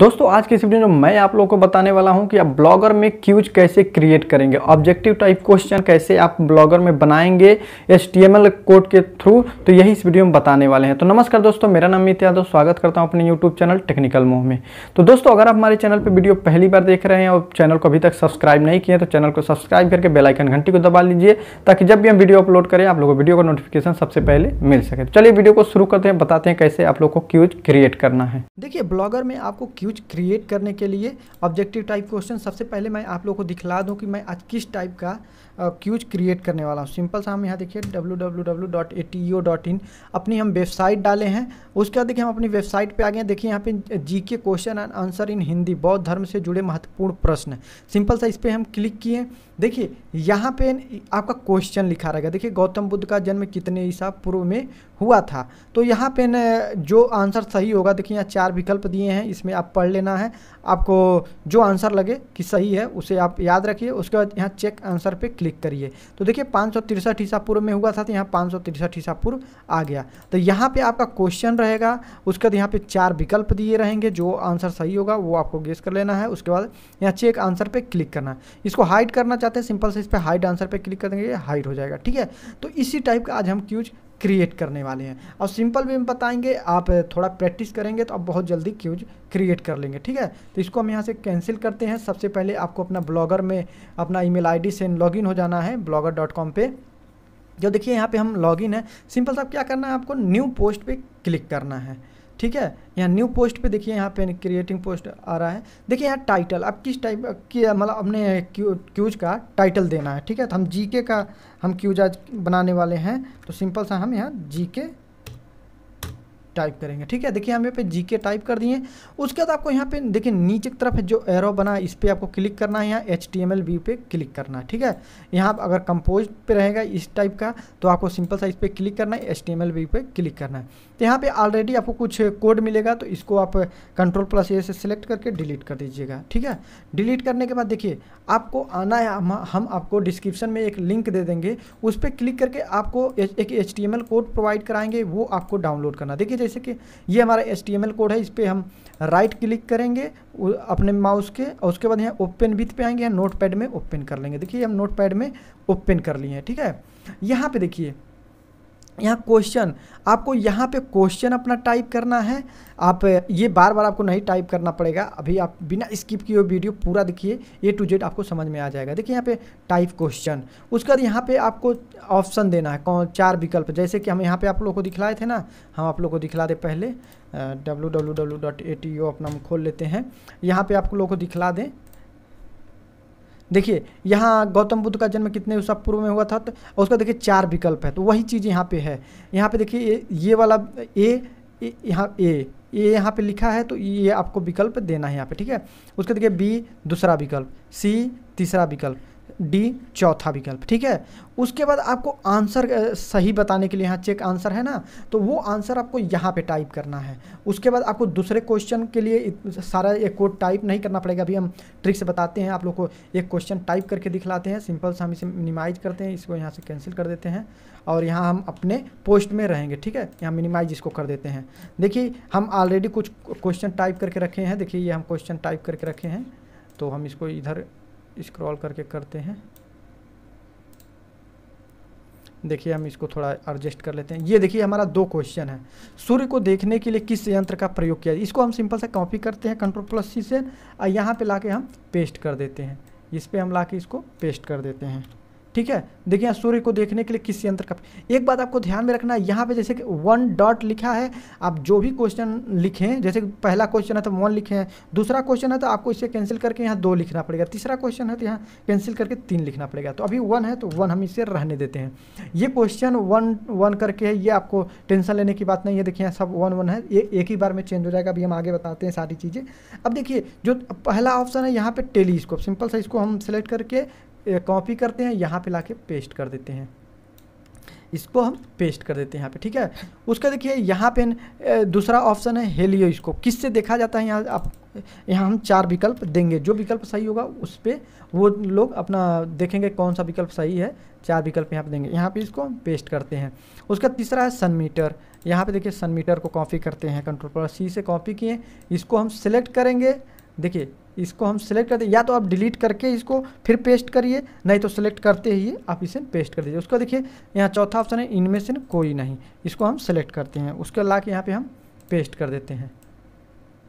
दोस्तों, आज के इस वीडियो में मैं आप लोगों को बताने वाला हूँ कि आप ब्लॉगर में क्यूज कैसे क्रिएट करेंगे, ऑब्जेक्टिव टाइप क्वेश्चन कैसे आप ब्लॉगर में बनाएँगे एच कोड के थ्रू तो यही इस वीडियो में बताने वाले हैं। तो नमस्कार दोस्तों, मेरा नाम मीत यादव स्वागत करता हूँ अपने यूट्यूब चैनल टेक्निकल मोह में। तो दोस्तों, अगर आप हमारे चैनल पर वीडियो पहली बार देख रहे हैं और चैनल को अभी तक सब्सक्राइब नहीं किए तो चैनल को सब्सक्राइब करके बेलाइकन घंटी को दबा लीजिए, ताकि जब भी हम वीडियो अपलोड करें, आप लोगों को वीडियो का नोटिफिकेशन सबसे पहले मिल सके। तो चलिए वीडियो को शुरू करते हैं, बताते हैं कैसे आप लोग को क्यूज क्रिएट करना है। देखिए, ब्लॉगर में आपको क्यूज क्रिएट करने के लिए ऑब्जेक्टिव टाइप क्वेश्चन सबसे पहले मैं आप लोगों को दिखला दूँ कि मैं आज किस टाइप का क्यूज क्रिएट करने वाला हूँ। सिंपल सा हम यहाँ देखिए, www.ato.in अपनी हम वेबसाइट डाले हैं। उसके बाद देखिए हम अपनी वेबसाइट पे आ गए देखिए यहाँ पे G K question and answer in Hindi बौद्ध धर्म से जुड़े महत्वपूर्ण प्रश्न। सिंपल सा इस पर हम क्लिक किए। देखिए, यहाँ पे आपका क्वेश्चन लिखा रहेगा। देखिए, गौतम बुद्ध का जन्म कितने ईसा पूर्व में हुआ था? तो यहाँ पे जो आंसर सही होगा, देखिए यहाँ चार विकल्प दिए हैं। इसमें आप पढ़ लेना है। आपको जो आंसर लगे कि सही है, उसे आप याद रखिए। उसके बाद यहाँ चेक आंसर पे क्लिक करिए तो देखिए, पाँच सौ तिरसठ ईसा पूर्व में हुआ था तो यहाँ पाँच सौ तिरसठ ईसा पूर्व आ गया। तो यहाँ पे आपका क्वेश्चन रहेगा, उसके बाद यहाँ पे चार विकल्प दिए रहेंगे, जो आंसर सही होगा, वो आपको गेस कर लेना है। उसके बाद यहाँ चेक आंसर पर क्लिक करना। है इसको हाइड करना चाहते हैं, सिंपल से इस पर हाइड आंसर पर क्लिक कर देंगे हाइड हो जाएगा, ठीक है? तो इसी टाइप का आज हम क्यूज क्रिएट करने वाले हैं। और सिंपल वे में बताएँगे, आप थोड़ा प्रैक्टिस करेंगे तो आप बहुत जल्दी क्यूज क्रिएट कर लेंगे, ठीक है? तो इसको हम यहाँ से कैंसिल करते हैं। सबसे पहले आपको अपना ब्लॉगर में अपना ईमेल आईडी से लॉगिन हो जाना है ब्लॉगर डॉट कॉम पर जो देखिए यहाँ पे हम लॉगिन है। सिंपल सा क्या करना है आपको? न्यू पोस्ट पर क्लिक करना है। ठीक है? यहाँ न्यू पोस्ट पे देखिए, यहाँ पे क्रिएटिंग पोस्ट आ रहा है। देखिए यहाँ टाइटल अब किस टाइप की मतलब अपने क्यूज का टाइटल देना है, ठीक है? तो हम जीके का, हम क्यूज आज बनाने वाले हैं तो सिंपल सा हम यहाँ जीके टाइप करेंगे। ठीक है? देखिए हम यहाँ पे जी के टाइप कर दिए। उसके बाद आपको यहाँ पे देखिए नीचे की तरफ़ जो एरो बना इस पर आपको क्लिक करना है यहाँ H T M L view पे क्लिक करना है। ठीक है? यहाँ अगर कंपोज पे रहेगा इस टाइप का तो आपको सिंपल सा इस पर क्लिक करना है H T M L view पे क्लिक करना है। तो यहाँ पे ऑलरेडी आपको कुछ कोड मिलेगा तो इसको आप कंट्रोल प्लस ए से सिलेक्ट करके डिलीट कर दीजिएगा। ठीक है? डिलीट करने के बाद देखिए आपको आना है हम, हम आपको डिस्क्रिप्शन में एक लिंक दे देंगे। उस पर क्लिक करके आपको एक H T M L code provide कराएँगे वो आपको डाउनलोड करना देखिए जैसे कि ये हमारा एच कोड है, इस पर हम राइट क्लिक करेंगे अपने माउस के, और उसके बाद यहाँ ओपन विथ पे आएँगे नोट में ओपन कर लेंगे। देखिए, हम नोट में ओपन कर लिए हैं, ठीक है? यहाँ पे देखिए यहाँ क्वेश्चन आपको यहाँ पे क्वेश्चन अपना टाइप करना है। आप, ये बार बार आपको नहीं टाइप करना पड़ेगा। अभी आप बिना स्किप किए वीडियो पूरा देखिए ए टू जेड आपको समझ में आ जाएगा। देखिए यहाँ पे टाइप क्वेश्चन उसके बाद यहाँ पे आपको ऑप्शन देना है। कौन, चार विकल्प। जैसे कि हम यहाँ पे आप लोग को दिखलाए थे ना, हम आप लोग को दिखला दे पहले। W W W dot A T O अपना हम खोल लेते हैं। यहाँ पर आप लोग को दिखला दें। देखिए, यहाँ गौतम बुद्ध का जन्म कितने उस पूर्व में हुआ था तो उसका देखिए चार विकल्प है तो वही चीज़ यहाँ पे है। यहाँ पे देखिए, ये वाला, ए यहाँ, ए ये यहाँ पे लिखा है तो ये आपको विकल्प देना है यहाँ पे, ठीक है? उसका देखिए बी, दूसरा विकल्प, सी, तीसरा विकल्प। डी चौथा विकल्प, ठीक है? उसके बाद आपको आंसर सही बताने के लिए यहाँ चेक आंसर है ना? तो वो आंसर आपको यहाँ पे टाइप करना है। उसके बाद आपको दूसरे क्वेश्चन के लिए सारा एक कोड टाइप नहीं करना पड़ेगा। अभी हम ट्रिक से बताते हैं, आप लोग को एक क्वेश्चन टाइप करके दिखलाते हैं। सिंपल से हम इसे मिनिमाइज करते हैं, इसको यहाँ से कैंसिल कर देते हैं और यहाँ हम अपने पोस्ट में रहेंगे, ठीक है? यहाँ मिनिमाइज इसको कर देते हैं। देखिए, हम ऑलरेडी कुछ क्वेश्चन टाइप करके रखे हैं। देखिए, ये हम क्वेश्चन टाइप करके रखे हैं। तो हम इसको इधर स्क्रॉल करके करते हैं। देखिए हम इसको थोड़ा एडजस्ट कर लेते हैं। ये देखिए हमारा दो क्वेश्चन है। सूर्य को देखने के लिए किस यंत्र का प्रयोग किया इसको हम सिंपल से कॉपी करते हैं कंट्रोल प्लस सी से। और यहाँ पे लाके हम पेस्ट कर देते हैं। इस पर हम लाके इसको पेस्ट कर देते हैं। ठीक है? देखिए सूर्य को देखने के लिए किस यंत्र का एक बात आपको ध्यान में रखना है, यहाँ पे जैसे कि वन डॉट लिखा है, आप जो भी क्वेश्चन लिखें, जैसे पहला क्वेश्चन है तो वन लिखे हैं दूसरा क्वेश्चन है तो आपको इसे कैंसिल करके यहाँ दो लिखना पड़ेगा, तीसरा क्वेश्चन है तो यहाँ कैंसिल करके तीन लिखना पड़ेगा। तो अभी वन है तो वन हम इसे रहने देते हैं। ये क्वेश्चन वन वन करके है, ये आपको टेंशन लेने की बात नहीं है, देखिए यहाँ सब वन वन है ये एक ही बार में चेंज हो जाएगा, अभी हम आगे बताते हैं सारी चीज़ें। अब देखिए, जो पहला ऑप्शन है, यहाँ पर टेलीस्कोप सिंपल सा इसको हम सेलेक्ट करके कॉपी करते हैं, यहाँ पे लाके पेस्ट कर देते हैं। इसको हम पेस्ट कर देते हैं यहाँ पे, ठीक है? उसका देखिए, यहाँ पे दूसरा ऑप्शन है हेलियो इसको। किससे देखा जाता है यहाँ, आप, यहाँ हम चार विकल्प देंगे। जो विकल्प सही होगा, उस पर वो लोग अपना देखेंगे कौन सा विकल्प सही है। चार विकल्प यहाँ पे देंगे। यहाँ पे इसको हम पेस्ट करते हैं। उसका तीसरा है सन मीटर यहाँ पे देखिए सन मीटर को कॉपी करते हैं कंट्रोल प्लस सी से कॉपी किए। इसको हम सिलेक्ट करेंगे। देखिए इसको हम सिलेक्ट करते या तो आप डिलीट करके इसको फिर पेस्ट करिए, नहीं तो सेलेक्ट करते ही आप इसे पेस्ट कर दीजिए। उसको देखिए, यहाँ चौथा ऑप्शन है, इनमें से कोई नहीं। इसको हम सेलेक्ट करते हैं। उसके ला के यहाँ पर हम पेस्ट कर देते हैं।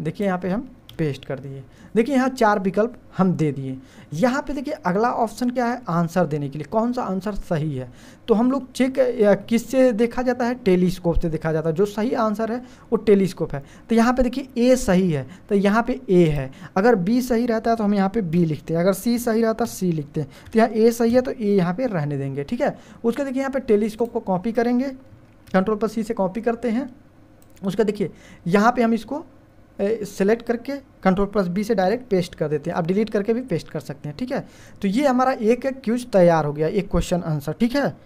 देखिए, यहाँ पे हम पेस्ट कर दिए। देखिए यहाँ चार विकल्प हम दे दिए। यहाँ पे देखिए अगला ऑप्शन क्या है? आंसर देने के लिए। कौन सा आंसर सही है? तो हम लोग चेक किससे देखा जाता है? टेलीस्कोप से देखा जाता है। जो सही आंसर है, वो टेलीस्कोप है। तो यहाँ पे देखिए ए सही है। तो यहाँ पे ए है। अगर बी सही रहता है तो हम यहाँ पे बी लिखते हैं। अगर सी सही रहता है, सी लिखते हैं। तो यहाँ ए सही है तो ए यहाँ पे रहने देंगे। ठीक है? उसका देखिए यहाँ पे टेलीस्कोप को कॉपी करेंगे। कंट्रोल पर सी से कॉपी करते हैं। उसका देखिए, यहाँ पे हम इसको सेलेक्ट करके कंट्रोल प्लस बी से डायरेक्ट पेस्ट कर देते हैं। आप डिलीट करके भी पेस्ट कर सकते हैं, ठीक है? तो ये हमारा एक क्यूज तैयार हो गया, एक क्वेश्चन आंसर ठीक है?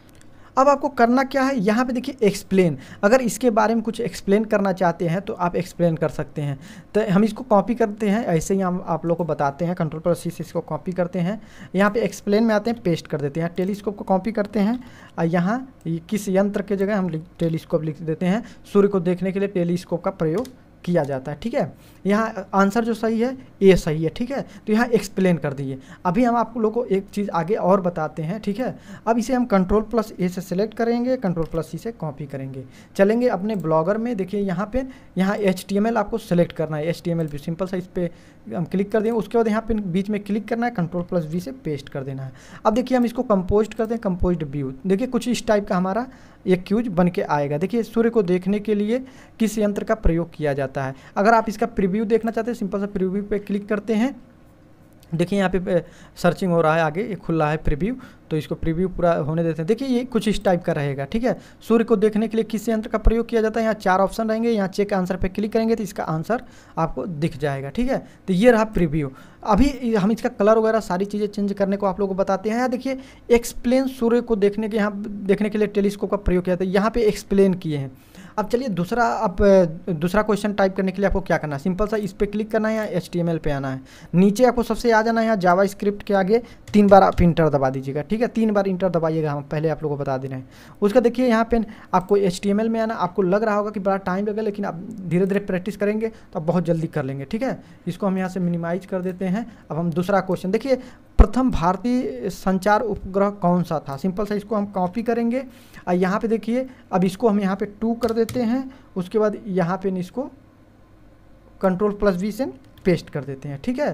अब आपको करना क्या है? यहाँ पे देखिए एक्सप्लेन अगर इसके बारे में कुछ एक्सप्लेन करना चाहते हैं तो आप एक्सप्लेन कर सकते हैं। तो हम इसको कॉपी करते हैं, ऐसे ही हम आप लोग को बताते हैं कंट्रोल प्लस सी से इसको कॉपी करते हैं। यहाँ पे एक्सप्लेन में आते हैं पेस्ट कर देते हैं। टेलीस्कोप को कॉपी करते हैं। और यहाँ किस यंत्र के जगह हम टेलीस्कोप लिख देते हैं। सूर्य को देखने के लिए टेलीस्कोप का प्रयोग किया जाता है, ठीक है? यहाँ आंसर जो सही है ए सही है, ठीक है? तो यहाँ एक्सप्लेन कर दिए अभी हम आप लोगों को एक चीज़ आगे और बताते हैं, ठीक है? अब इसे हम कंट्रोल प्लस ए से सिलेक्ट करेंगे कंट्रोल प्लस सी से कॉपी करेंगे। चलेंगे अपने ब्लॉगर में, देखिए यहाँ पे, यहाँ एच आपको सेलेक्ट करना है। एच भी सिंपल सा इस पर हम क्लिक कर देंगे उसके बाद यहाँ पे बीच में क्लिक करना है कंट्रोल प्लस वी से पेस्ट कर देना है। अब देखिए हम इसको कंपोज करते हैं कंपोज व्यू देखिए कुछ इस टाइप का हमारा एक क्यूज बन के आएगा। देखिए, सूर्य को देखने के लिए किस यंत्र का प्रयोग किया जाता है? अगर आप इसका प्रिव्यू देखना चाहते हैं सिंपल सा प्रिव्यू पे क्लिक करते हैं। देखिए, यहाँ पे सर्चिंग हो रहा है आगे, ये खुल रहा है प्रीव्यू तो इसको प्रीव्यू पूरा होने देते हैं। देखिए, ये कुछ इस टाइप का रहेगा, ठीक है? सूर्य को देखने के लिए किस यंत्र का प्रयोग किया जाता है? यहाँ चार ऑप्शन रहेंगे, यहाँ चेक आंसर पर क्लिक करेंगे तो इसका आंसर आपको दिख जाएगा, ठीक है? तो ये रहा प्रीव्यू अभी हम इसका कलर वगैरह सारी चीज़ें चेंज करने को आप लोग को बताते हैं। यहाँ देखिए एक्सप्लेन सूर्य को देखने के, यहाँ देखने के लिए टेलीस्कोप का प्रयोग किया जाता है। यहाँ पे एक्सप्लेन किए हैं। अब चलिए, दूसरा, अब, दूसरा क्वेश्चन टाइप करने के लिए आपको क्या करना है? सिंपल सा इस पर क्लिक करना है या एच पे आना है? नीचे आपको सबसे आ जाना है, यहाँ जावा स्क्रिप्ट के आगे तीन बार आप इंटर दबा दीजिएगा, ठीक है? तीन बार इंटर दबाइएगा, हम पहले आप लोगों को बता दे रहे हैं। उसका देखिए, यहाँ पे आपको एचटीएमएल में आना, आपको लग रहा होगा कि बड़ा टाइम लगेगा, लेकिन आप धीरे धीरे प्रैक्टिस करेंगे तो आप बहुत जल्दी कर लेंगे, ठीक है? इसको हम यहाँ से मिनिमाइज कर देते हैं। अब हम दूसरा क्वेश्चन देखिए, प्रथम भारतीय संचार उपग्रह कौन सा था? सिंपल सा, इसको हम कॉपी करेंगे। और यहाँ पे देखिए, अब इसको हम यहाँ पे टू कर देते हैं, उसके बाद यहाँ पे इसको कंट्रोल प्लस वी से पेस्ट कर देते हैं, ठीक है?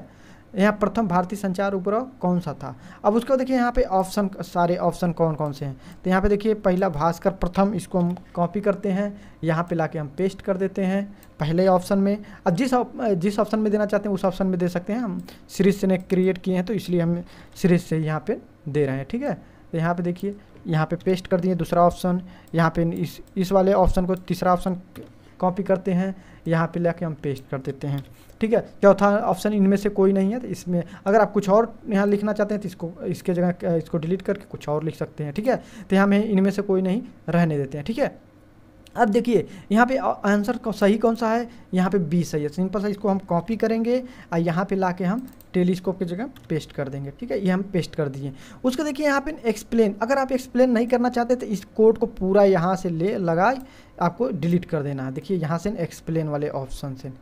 यहाँ प्रथम भारतीय संचार उपग्रह कौन सा था? अब उसके देखिए यहाँ पे ऑप्शन, सारे ऑप्शन कौन कौन से हैं? तो यहाँ पे देखिए पहला भास्कर प्रथम, इसको हम कॉपी करते हैं। यहाँ पे लाके हम पेस्ट कर देते हैं पहले ऑप्शन में। अब जिस जिस ऑप्शन में देना चाहते हैं, उस ऑप्शन में दे सकते हैं हम। सीरीज़ से क्रिएट किए हैं तो इसलिए हम सीरीज़ से यहाँ पर दे रहे हैं, ठीक है? तो यहाँ पर देखिए, यहाँ पर पेस्ट कर दिए दूसरा ऑप्शन यहाँ पर इस इस वाले ऑप्शन को तीसरा ऑप्शन कॉपी करते हैं, यहाँ पे लेके हम पेस्ट कर देते हैं। ठीक है? चौथा ऑप्शन इनमें से कोई नहीं है तो इसमें अगर आप कुछ और यहाँ लिखना चाहते हैं तो इसको, इसके जगह इसको डिलीट करके कुछ और लिख सकते हैं। ठीक है? तो यहाँ इनमें से कोई नहीं रहने देते हैं। ठीक है? अब देखिए, यहाँ पे आंसर सही कौन सा है? यहाँ पे बी सही है। सिंपल सा इसको हम कॉपी करेंगे, और यहाँ पे लाके हम टेलीस्कोप की जगह पेस्ट कर देंगे। ठीक है? ये हम पेस्ट कर दिए। उसको देखिए, यहाँ पे एक्सप्लेन अगर आप एक्सप्लेन नहीं करना चाहते तो इस कोड को पूरा यहाँ से ले, लगाए आपको डिलीट कर देना है। देखिए, यहाँ से एक्सप्लेन वाले ऑप्शन से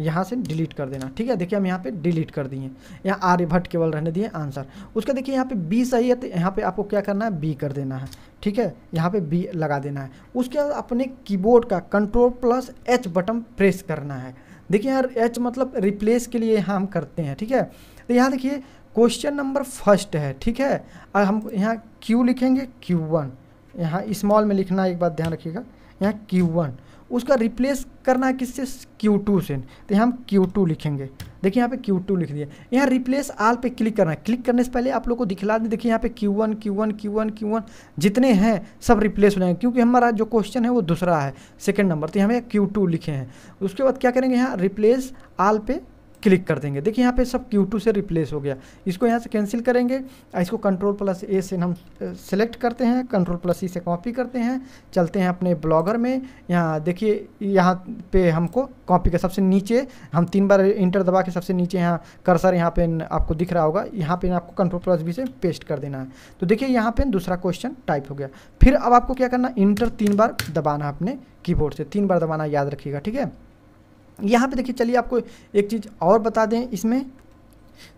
यहाँ से डिलीट कर देना। ठीक है? देखिए, हम यहाँ पे डिलीट कर दिए। यहाँ आर्यभट्ट केवल रहने दिए आंसर उसका देखिए, यहाँ पे बी सही है तो यहाँ पे आपको क्या करना है? बी कर देना है। ठीक है? यहाँ पे बी लगा देना है। उसके बाद अपने कीबोर्ड का control plus H button press करना है। देखिए यार एच मतलब रिप्लेस के लिए यहाँ हम करते हैं। ठीक है? तो यहाँ देखिए क्वेश्चन नंबर फ़र्स्ट है। ठीक है? और हम यहाँ क्यू लिखेंगे क्यू वन यहाँ स्मॉल में लिखना एक बात ध्यान रखिएगा। यहाँ क्यू वन उसका रिप्लेस करना है किससे? क्यू टू से। तो यहाँ हम क्यू टू लिखेंगे। देखिए यहाँ पे क्यू टू लिख दिया। यहाँ रिप्लेस आल पे क्लिक करना है। क्लिक करने से पहले आप लोग को दिखला दें। देखिए यहाँ पे Q one Q one Q one Q one जितने हैं, सब रिप्लेस हो जाएँगे। क्योंकि हमारा जो क्वेश्चन है, वो दूसरा है। सेकेंड नंबर तो हमें क्यू टू लिखे हैं। उसके बाद क्या करेंगे? यहाँ रिप्लेस आल पे क्लिक कर देंगे। देखिए, यहाँ पे सब Q2 से रिप्लेस हो गया। इसको यहाँ से कैंसिल करेंगे। इसको कंट्रोल प्लस ए से हम सेलेक्ट करते हैं। कंट्रोल प्लस ई से कॉपी करते हैं। चलते हैं अपने ब्लॉगर में। यहाँ देखिए, यहाँ पे हमको कॉपी का सबसे नीचे, हम तीन बार इंटर दबा के सबसे नीचे यहाँ कर्सर यहाँ पे आपको दिख रहा होगा। यहाँ पे आपको कंट्रोल प्लस बी से पेस्ट कर देना है। तो देखिए, यहाँ पे दूसरा क्वेश्चन टाइप हो गया। फिर अब आपको क्या करना इंटर तीन बार दबाना अपने कीबोर्ड से। तीन बार दबाना याद रखिएगा, ठीक है? यहाँ पे देखिए, चलिए आपको एक चीज़ और बता दें इसमें।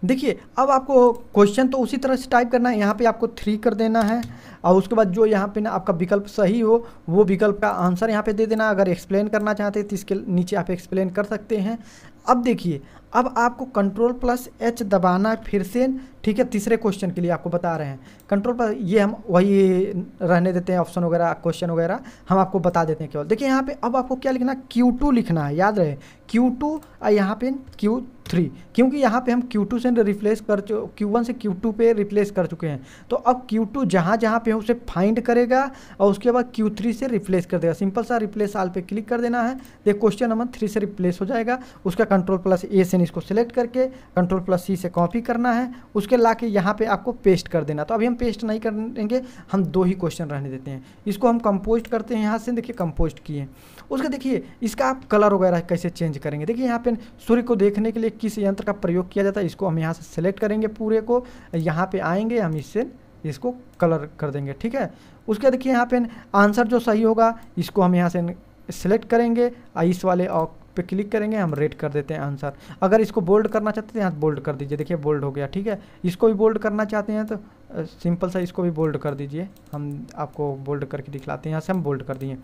देखिए, अब आपको क्वेश्चन तो उसी तरह से टाइप करना है। यहाँ पे आपको थ्री कर देना है और उसके बाद जो यहाँ पे ना आपका विकल्प सही हो, वो विकल्प का आंसर यहाँ पे दे देना। अगर एक्सप्लेन करना चाहते हैं तो इसके नीचे आप एक्सप्लेन कर सकते हैं। अब देखिए, अब आपको कंट्रोल प्लस एच दबाना फिर से। ठीक है, तीसरे क्वेश्चन के लिए आपको बता रहे हैं। कंट्रोल प्लस ये हम वही रहने देते हैं ऑप्शन वगैरह क्वेश्चन वगैरह, हम आपको बता देते हैं केवल। देखिए, यहाँ पे अब आपको क्या लिखना क्यू टू लिखना है, याद रहे। क्यू टू और यहाँ पे क्यू थ्री क्योंकि यहाँ पे हम Q2 से रिप्लेस कर Q1 से Q2 पे रिप्लेस कर चुके हैं। तो अब Q2 जहाँ जहाँ पे है, उसे फाइंड करेगा और उसके बाद Q3 से रिप्लेस कर देगा। सिंपल सा रिप्लेस आल पे क्लिक कर देना है। देख क्वेश्चन नंबर थ्री से रिप्लेस हो जाएगा। उसका कंट्रोल प्लस ए से इसको सिलेक्ट करके कंट्रोल प्लस सी से कॉपी करना है। उसके ला के यहाँ पे आपको पेस्ट कर देना। तो अभी हम पेस्ट नहीं करेंगे, हम दो ही क्वेश्चन रहने देते हैं। इसको हम कंपोस्ट करते हैं, यहाँ से देखिए कंपोस्ट किए। उसका देखिए, इसका आप कलर वगैरह कैसे चेंज करेंगे? देखिए, यहाँ पे सूर्य को देखने के लिए किस यंत्र का प्रयोग किया जाता है, इसको हम यहाँ से सेलेक्ट करेंगे पूरे को। यहाँ पे आएँगे, हम इससे, इसको कलर कर देंगे, ठीक है? उसके देखिए, यहाँ पे आंसर जो सही होगा, इसको हम यहाँ से सेलेक्ट करेंगे। इस वाले पे क्लिक करेंगे, हम रेड कर देते हैं आंसर अगर इसको बोल्ड करना चाहते हैं यहाँ बोल्ड कर दीजिए। देखिए बोल्ड हो गया, ठीक है? इसको भी बोल्ड करना चाहते हैं तो सिंपल सा इसको भी बोल्ड कर दीजिए। हम आपको बोल्ड करके दिखलाते हैं, यहाँ से हम बोल्ड कर दिए।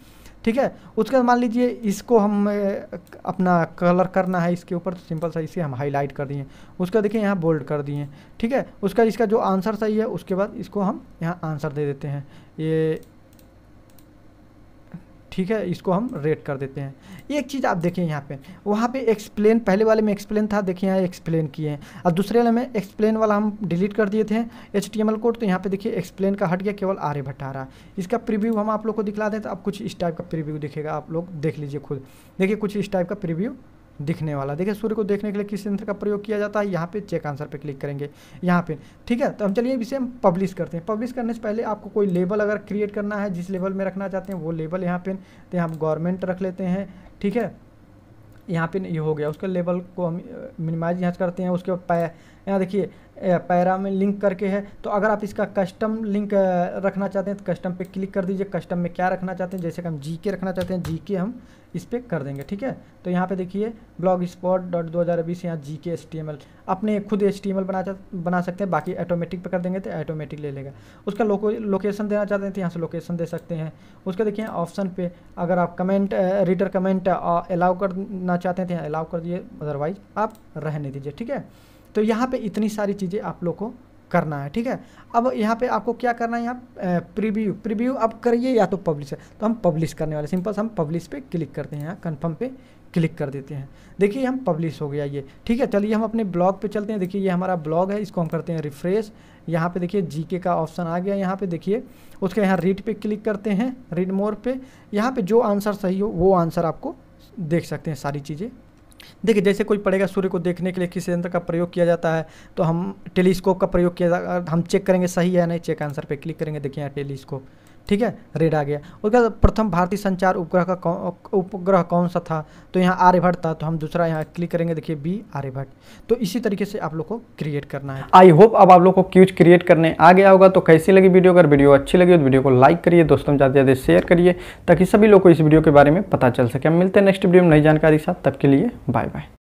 ठीक है? उसके बाद मान लीजिए, इसको हम अपना कलर करना है इसके ऊपर तो सिंपल सा इसे हम हाईलाइट कर दिए। उसका देखिए, यहाँ बोल्ड कर दिए। ठीक है? उसका इसका जो आंसर सही है, उसके बाद इसको हम यहाँ आंसर दे देते हैं। ये ठीक है, इसको हम रेट कर देते हैं। एक चीज़ आप देखें यहाँ पे, वहाँ पे एक्सप्लेन पहले वाले में एक्सप्लेन था, देखिए यहाँ एक्सप्लेन किए हैं। और दूसरे वाले में एक्सप्लेन वाला हम डिलीट कर दिए थे एचटीएमएल कोड तो यहाँ पे देखिए एक्सप्लेन का हट गया, केवल आर्य भट्टारा। इसका प्रिव्यू हम आप लोग को दिखला दें तो आप कुछ इस टाइप का प्रिव्यू दिखेगा, आप लोग देख लीजिए खुद। देखिए कुछ इस टाइप का प्रीव्यू दिखने वाला। देखिए, सूर्य को देखने के लिए किस यंत्र का प्रयोग किया जाता है? यहाँ पे चेक आंसर पे क्लिक करेंगे। यहाँ पे। ठीक है? तो हम चलिए इसे हम पब्लिश करते हैं। पब्लिश करने से पहले आपको कोई लेबल अगर क्रिएट करना है, जिस लेवल में रखना चाहते हैं, वो लेबल यहाँ पे तो यहाँ गवर्नमेंट रख लेते हैं। ठीक है? यहाँ पे ये हो गया। उसके लेवल को हम मिनिमाइज यहाँ करते हैं। उसके बाद यहाँ देखिए पैरा में लिंक करके है तो अगर आप इसका कस्टम लिंक रखना चाहते हैं तो कस्टम पे क्लिक कर दीजिए। कस्टम में क्या रखना चाहते हैं? जैसे कि हम जी के रखना चाहते हैं जी के हम इस पर कर देंगे, ठीक है? तो यहाँ पे देखिए ब्लॉग स्पॉट डॉट दो हज़ार बीस यहाँ जी के एस टी एम एल अपने खुद एच टी एम एल बना बना सकते हैं, बाकी ऑटोमेटिक पे कर देंगे तो ऑटोमेटिक ले लेगा। उसका लोको लोकेशन देना चाहते हैं तो यहाँ से लोकेशन दे सकते हैं। उसका देखिए ऑप्शन पे अगर आप कमेंट रीडर कमेंट अलाउ करना चाहते हैं तो यहाँ अलाउ कर दिए अदरवाइज़ आप रहने दीजिए, ठीक है? तो यहाँ पे इतनी सारी चीज़ें आप लोग को करना है, ठीक है? अब यहाँ पे आपको क्या करना है यहाँ प्रीव्यू प्रीव्यू अब करिए या तो पब्लिश तो हम पब्लिश करने वाले सिंपल हम पब्लिश पे क्लिक करते हैं, यहाँ कन्फर्म पे क्लिक कर देते हैं। देखिए हम पब्लिश हो गया ये, ठीक है? चलिए हम अपने ब्लॉग पे चलते हैं। देखिए ये हमारा ब्लॉग है, इसको हम करते हैं रिफ्रेश यहाँ पे देखिए जीके का ऑप्शन आ गया यहाँ पे, देखिए। उसके यहाँ रीड पे क्लिक करते हैं रीड मोर पे। यहाँ पे जो आंसर सही हो, वो आंसर आपको देख सकते हैं सारी चीज़ें। देखिए, जैसे कोई पड़ेगा सूर्य को देखने के लिए किस यंत्र का प्रयोग किया जाता है तो हम टेलीस्कोप का प्रयोग किया हम चेक करेंगे सही है नहीं, चेक आंसर पर क्लिक करेंगे, देखिए यहाँ टेलीस्कोप। ठीक है? रेड आ गया। उसके बाद प्रथम भारतीय संचार उपग्रह का उपग्रह कौन सा था? तो यहाँ आर्यभट्ट था तो हम दूसरा यहाँ क्लिक करेंगे, देखिए बी आर्यभट्ट। तो इसी तरीके से आप लोग को क्रिएट करना है। आई होप अब आप लोग को क्यूज क्रिएट करने आ गया होगा। तो कैसी लगी वीडियो अगर वीडियो अच्छी लगी तो वीडियो को लाइक करिए, दोस्तों में ज़्यादा ज़्यादा शेयर करिए, ताकि सभी लोग को इस वीडियो के बारे में पता चल सके। हम मिलते हैं नेक्स्ट वीडियो में नई जानकारी के साथ। तब के लिए बाय बाय